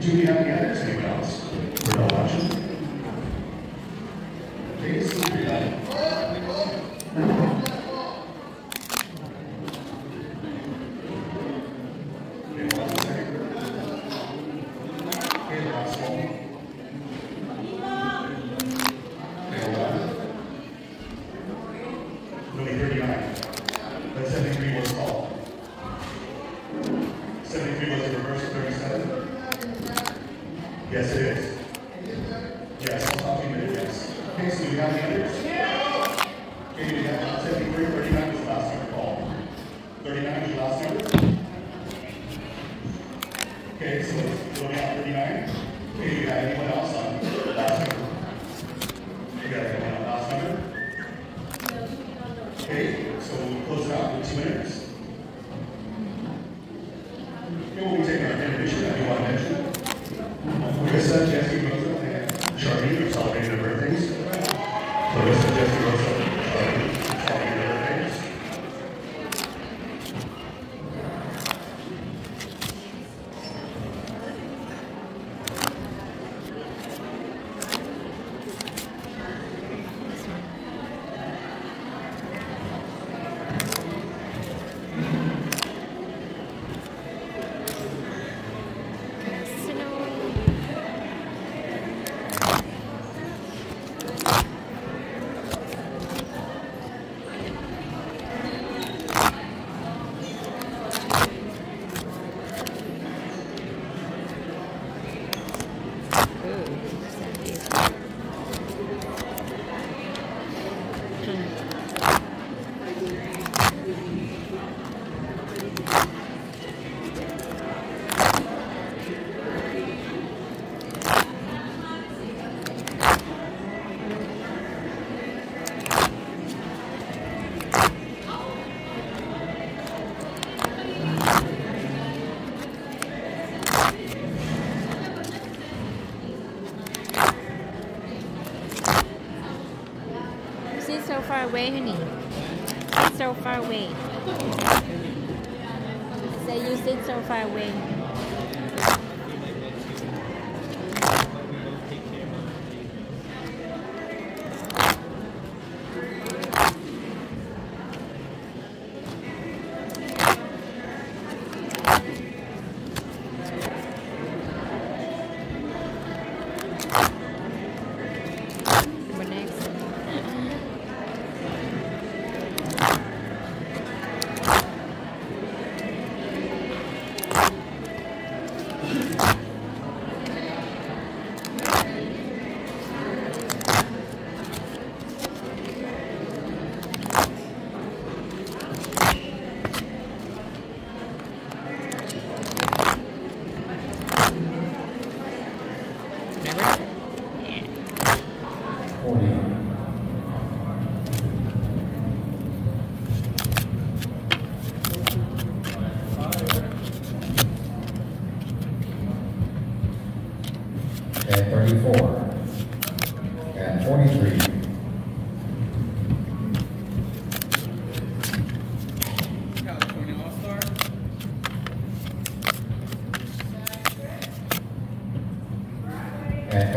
Do we have any others? Anyone else? Yes. Thank you. away, honey. So far away. They used it so far away.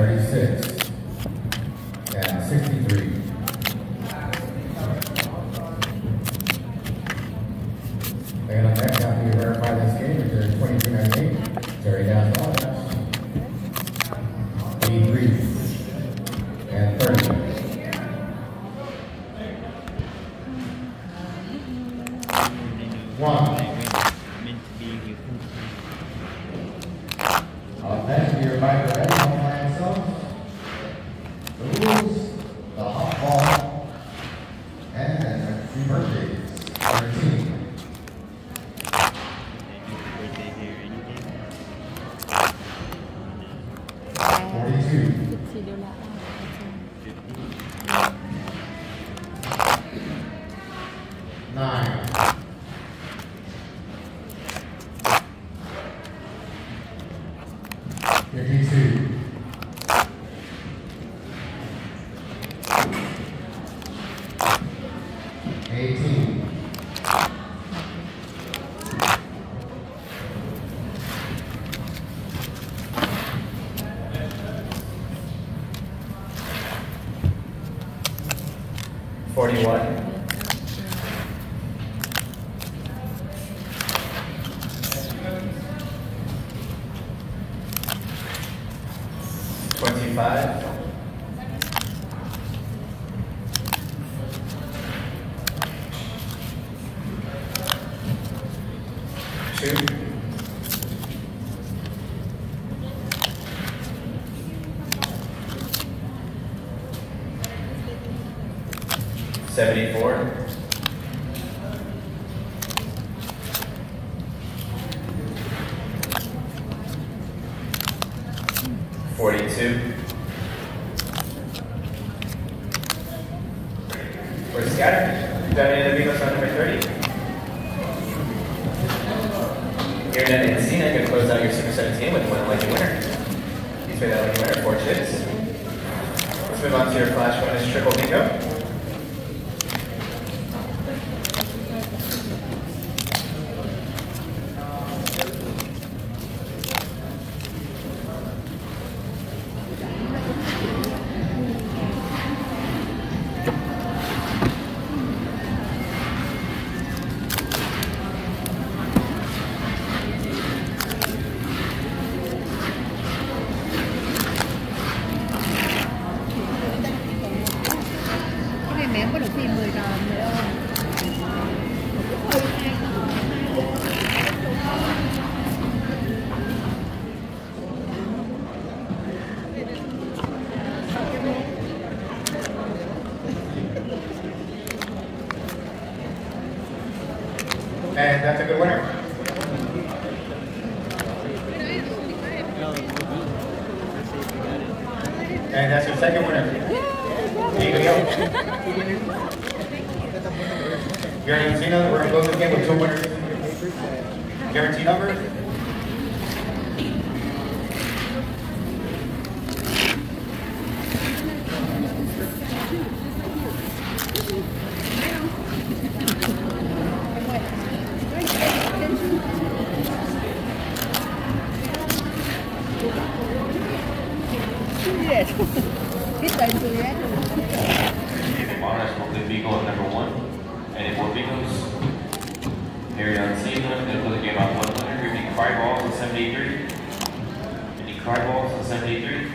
Thirty-six and 60. Forty-one. Seventy-four. Forty-two. We're scattered. Do you have any other vehicles on number thirty? You're done in Cena, going to close out your Super 17 with one lucky winner. Please pay that lucky winner four chips. Let's move on to your flash bonus triple bingo. And that's your second winner. Here you go. Gary Encino, we're gonna close the game with two winners. Guarantee number? Á Mara Smoking Beagle at number one. Any more Beagles? Harry to close the game out one. Any cry balls at 73? Any cry balls at 73?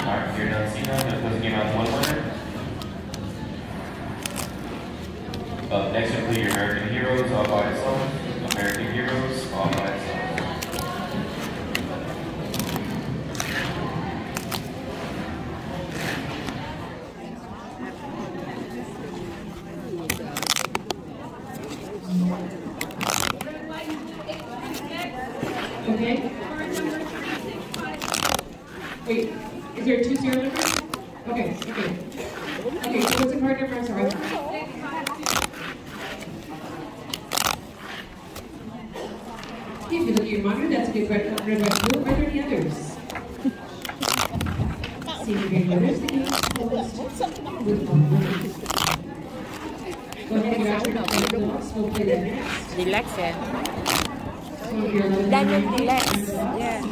Alright, Harry to close the game one winner. Up next, include your American Heroes all by itself. American Heroes all by itself. Okay. Wait, is there two serial numbers? Okay, okay. Okay, so what's the card number? I'm sorry. Okay, if you look at your monitor, that's a good red, red, red, blue. Are there any others? See you the closed with one winner. Go ahead and grab your blocks. We'll play that next. Relax eh. So if you're eleven Daniel, Yeah.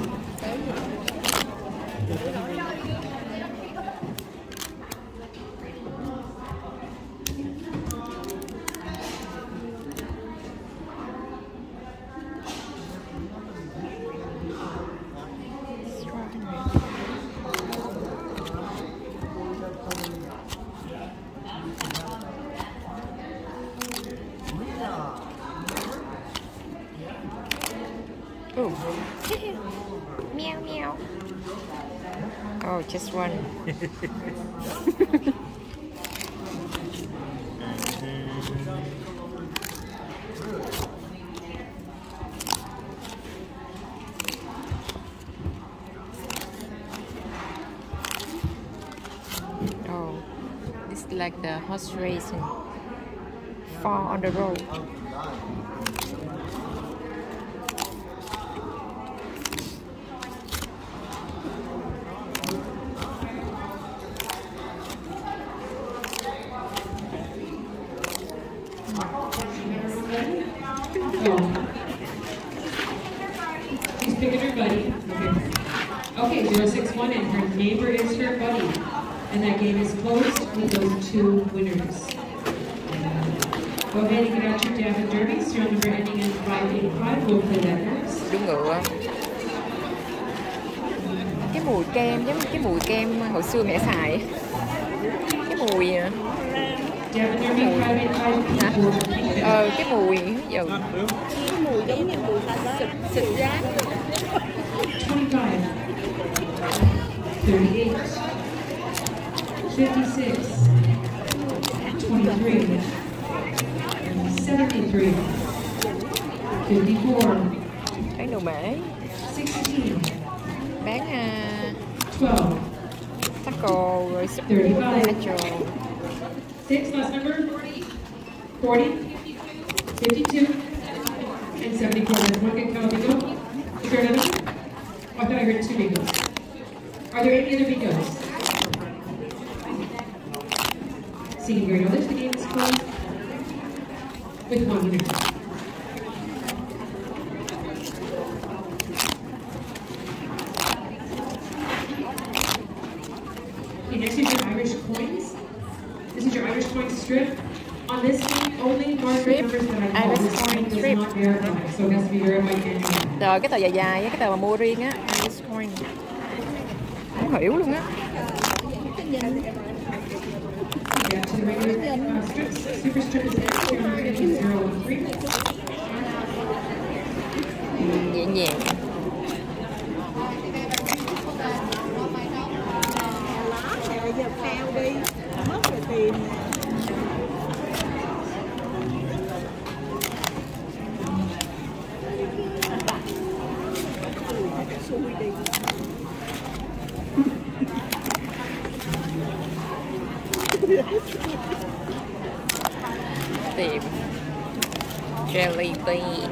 Oh. meow meow. Oh, just one. oh, this is like the horse racing. Far on the road. Mùi kem giống cái mùi kem hồi xưa mẹ xài. Cái mùi Davin Derby 585 hả? Ờ cái mùi giờ cái mùi giống như mùi xịt xịt rác 25, 38, 56, 23, 73, 54, bán đồ mễ taco rồi Thirty-five. supernatural 6, last number, 40, 52, and 74. There's one good count bingo. Is there another? Oh, I thought I heard two bingos. Are there any other bingos? Seeing here, notice the game is closed with one winner. Irish coin strip. On this game, only mark the numbers that I call. Irish This does strip. not verify, so it has to be verified manually. Rồi cái tờ dài dài á, cái tờ mà mua riêng á coin Không hiểu luôn á Yeah, to the regular uh, strips. Super strip is next. Your number ending in 013. Nhẹ nhàng giờ phao đi Tiệm Jelly bean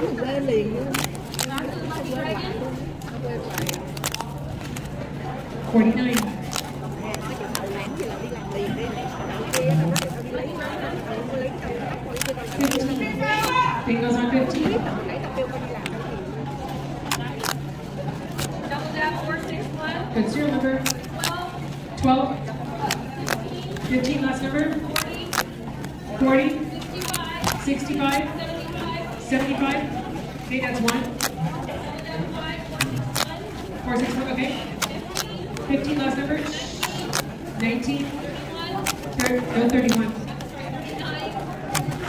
mình quê Four, six, one, okay. 15, last number. 19. Thir- no, 31.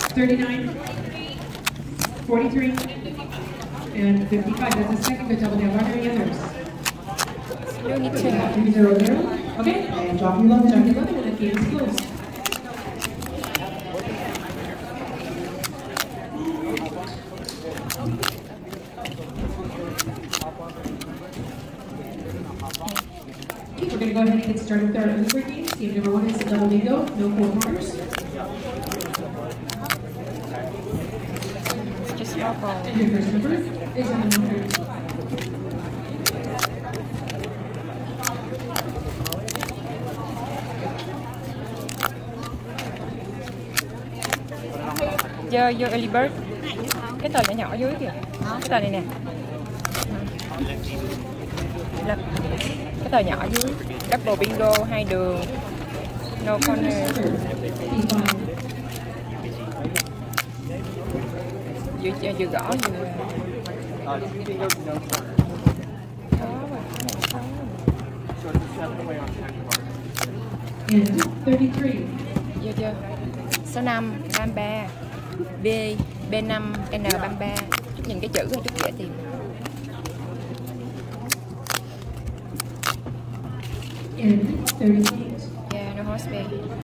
39. 43. And 55. That's the second good double down. Are there any others? No need Okay, to. three zero zero. Okay, and drop your load, drop your load, and the game is closed. Okay, we're gonna go ahead and get started with our Uber games. Game number one is a double bingo, no four corners. Just sparkle. And your first number is on the number. Vô, vô early bird. Cái tờ nhỏ nhỏ dưới kìa. Cái tờ này nè. Cái tờ nhỏ dưới. Double bingo, hai đường. No corner. Vừa, vừa, vừa gõ vừa... Khó Vô chưa? Số 5, Bamba. B, B5, N, Bamba. Chút nhìn cái chữ thôi, chút dễ tìm. And thirty-eight. Yeah, no horse B.